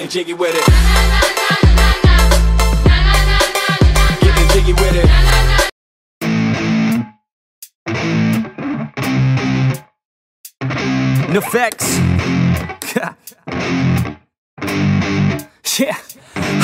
Getting jiggy with it. Getting jiggy with it. NEFFEX. yeah.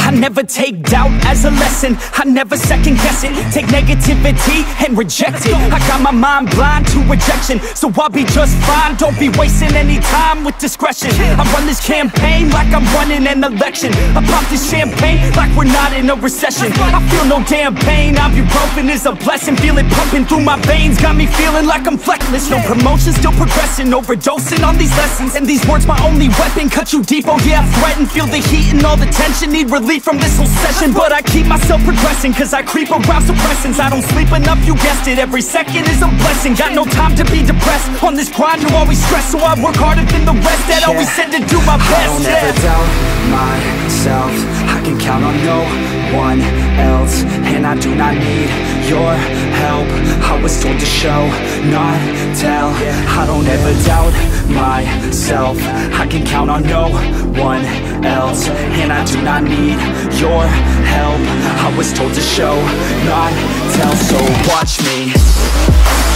I never take doubt as a lesson. I never second guess it. Take negativity and reject it. I got my mind blind to rejection. So I'll be just fine. Don't be wasting any time with discretion. I run this campaign like I'm running an election. I pop this champagne like we're not in a recession. I feel no damn pain. Ibuprofen is a blessing. Feel it pumping through my veins. Got me feeling like I'm fleckless. No promotion, still progressing. Overdosing on these lessons. And these words my only weapon. Cut you deep, oh yeah, I threaten. Feel the heat and all the tension. Need relief from this whole session But I keep myself progressing Cause I creep around suppressants. I don't sleep enough, you guessed it. Every second is a blessing. Got no time to be depressed. On this grind, you always stress So I work harder than the rest That always said to do my best I don't yeah. ever doubt myself. I can count on no one else And I do not need your help. I was told to show, not tell. I don't ever doubt myself I can count on no one else. And I do not need your help. I was told to show, not tell. So watch me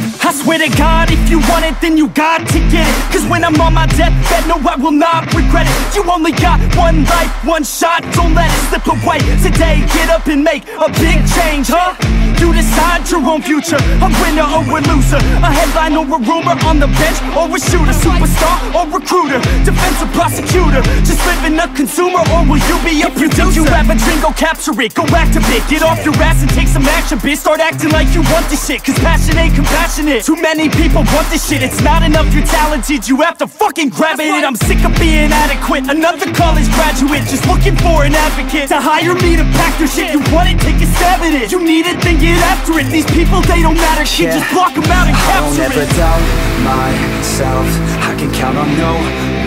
I swear to God, if you want it, then you got to get it. Cause when I'm on my deathbed, no, I will not regret it. You only got one life, one shot, don't let it slip away. Today, get up and make a big change, huh? You decide your own future, a winner or a loser. A headline or a rumor, on the bench or a shooter Superstar or recruiter, defensive prosecutor. Just living a consumer or will you be a if producer? If you have a dream, go capture it, go activate Get off your ass and take some action, bitch. Start acting like you want this shit, cause passion ain't compassionate. Too many people want this shit, it's not enough you're talented. You have to fucking grab it, I'm sick of being adequate. Another college graduate, just looking for an advocate To hire me to pack their shit, you want it, take a stab at it. You need it, then get it These people, they don't matter, shit, Yeah. just block them out and I don't capture ever doubt myself. I can count on no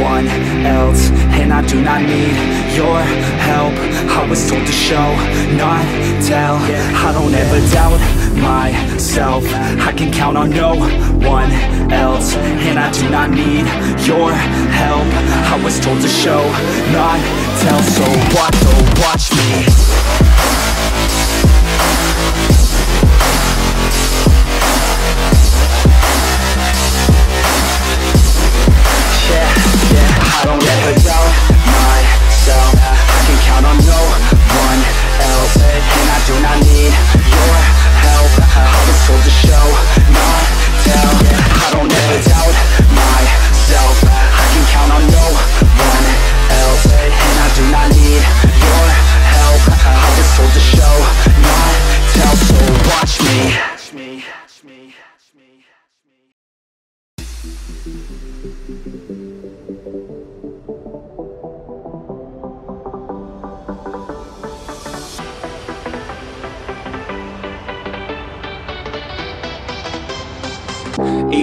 one else And I do not need your help. I was told to show, not tell. I don't ever doubt myself. I can count on no one else And I do not need your help. I was told to show, not tell. So watch, so watch me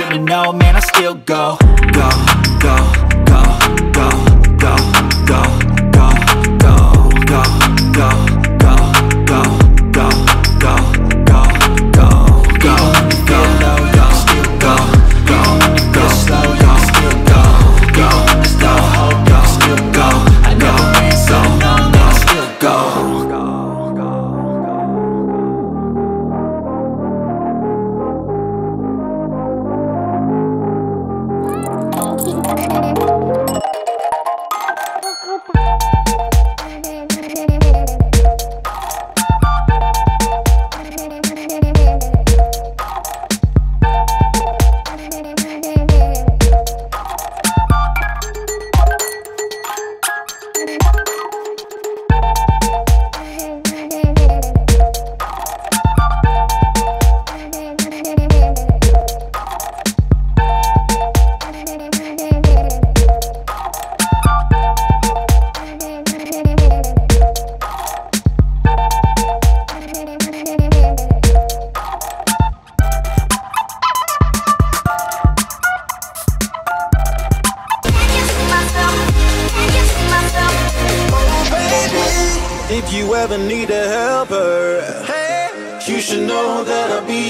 in the know, man, I still go, go, go. If you ever need a helper, Hey, you should know that I'll be